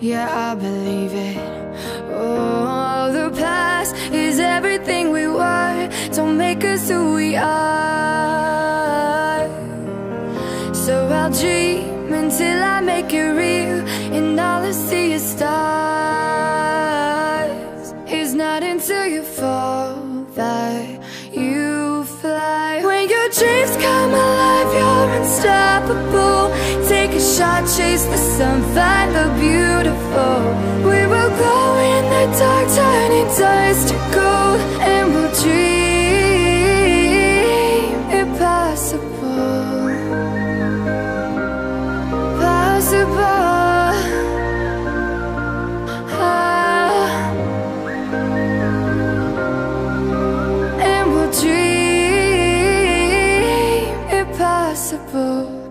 Yeah, I believe it. Oh, the past is everything we were. Don't make us who we are. So I'll dream until I make it real, and all I see is stars. It's not until you fall that you fly. When your dreams come alive, you're unstoppable. A shot, chase the sun, find the beautiful. We will glow in the dark, turning dust to gold, and we'll dream impossible possible. Ah. And we'll dream impossible.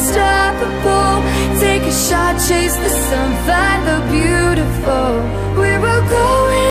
Unstoppable. Take a shot, chase the sun, find the beautiful. We will go